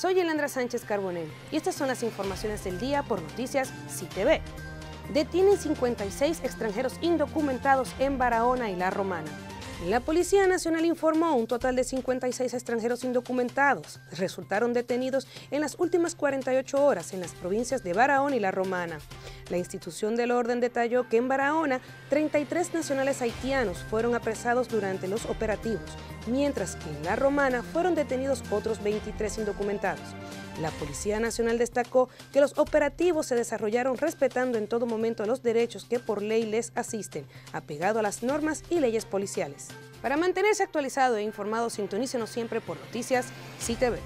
Soy Elandra Sánchez Carbonell y estas son las informaciones del día por Noticias CITV. Detienen 56 extranjeros indocumentados en Barahona y La Romana. La Policía Nacional informó un total de 56 extranjeros indocumentados. Resultaron detenidos en las últimas 48 horas en las provincias de Barahona y La Romana. La institución del orden detalló que en Barahona 33 nacionales haitianos fueron apresados durante los operativos, mientras que en La Romana fueron detenidos otros 23 indocumentados. La Policía Nacional destacó que los operativos se desarrollaron respetando en todo momento los derechos que por ley les asisten, apegado a las normas y leyes policiales. Para mantenerse actualizado e informado, sintonícenos siempre por Noticias CITV.